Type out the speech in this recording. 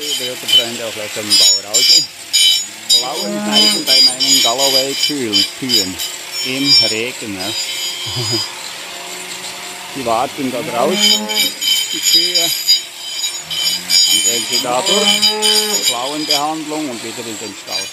liebe Freunde, auch gleich am Bau raus. Blauen Heißen bei meinen Galloway-Kühen, Kühen. Im Regen. Ja. Die warten da draußen, die Kühe. Dann gehen sie da durch, Klauenbehandlung und wieder in den Stall.